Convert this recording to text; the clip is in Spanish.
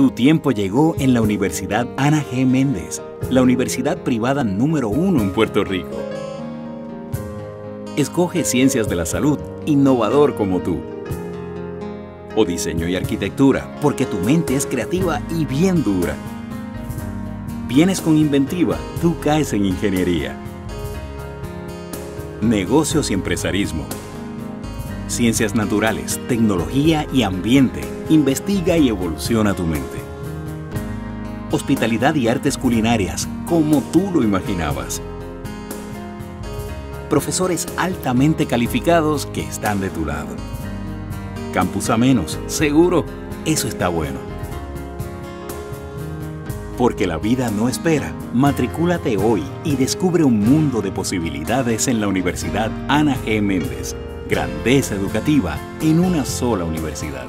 Tu tiempo llegó en la Universidad Ana G. Méndez, la universidad privada número uno en Puerto Rico. Escoge Ciencias de la Salud, innovador como tú. O Diseño y Arquitectura, porque tu mente es creativa y bien dura. Vienes con inventiva, tú caes en ingeniería. Negocios y empresarismo. Ciencias naturales, tecnología y ambiente. Investiga y evoluciona tu mente. Hospitalidad y artes culinarias, como tú lo imaginabas. Profesores altamente calificados que están de tu lado. Campus a menos, seguro, eso está bueno. Porque la vida no espera. Matricúlate hoy y descubre un mundo de posibilidades en la Universidad Ana G. Méndez. Grandeza educativa en una sola universidad.